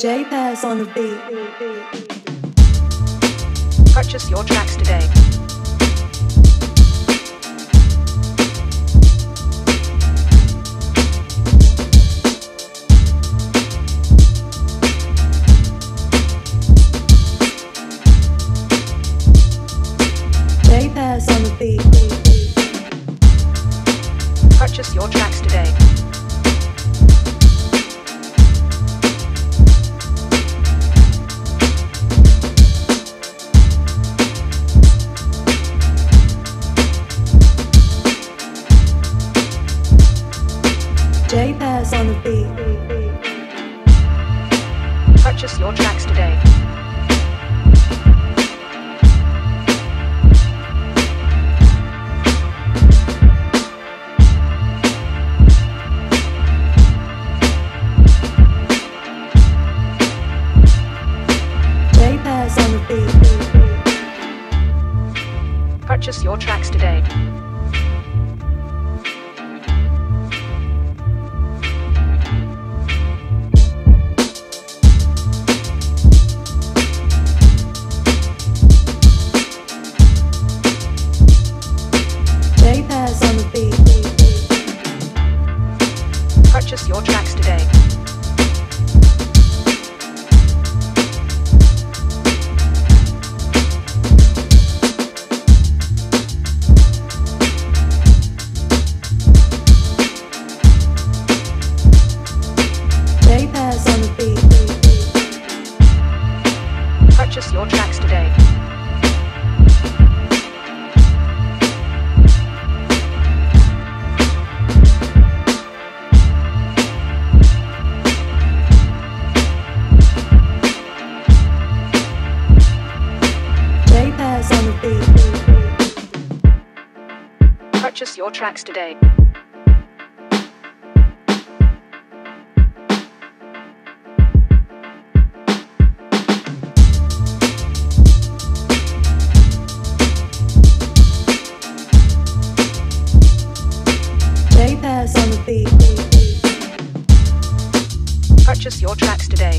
JPatz on the beat. Purchase your tracks today. JPatz on the beat. Purchase your tracks today. JPatz on the beat. Purchase your tracks today. J on the beat. Purchase your tracks today. Your tracks Purchase your tracks today. JPatz on the beat. Purchase your tracks today.